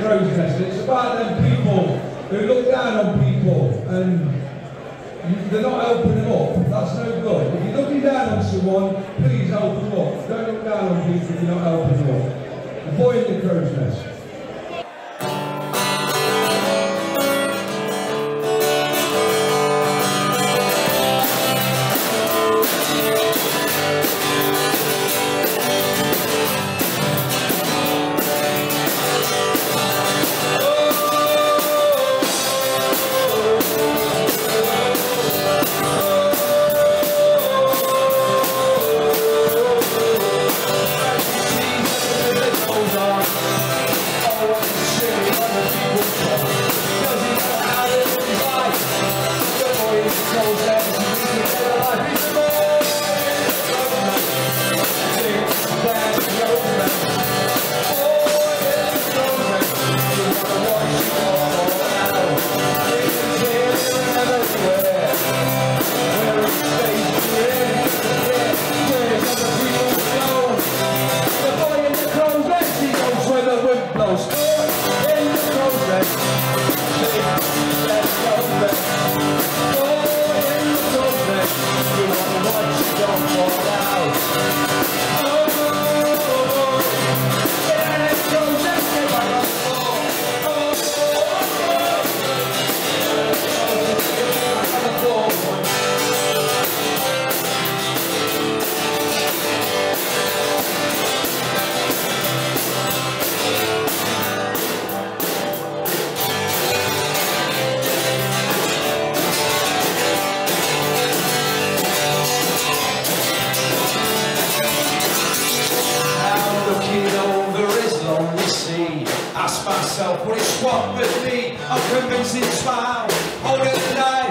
crow's nest. It's about them people who look down on people and they're not helping them up. That's no good. If you're looking down on someone, please help them up. Don't look down on people if you're not helping them up. Avoid the crow's Please walk with me, a convincing smile, holding light.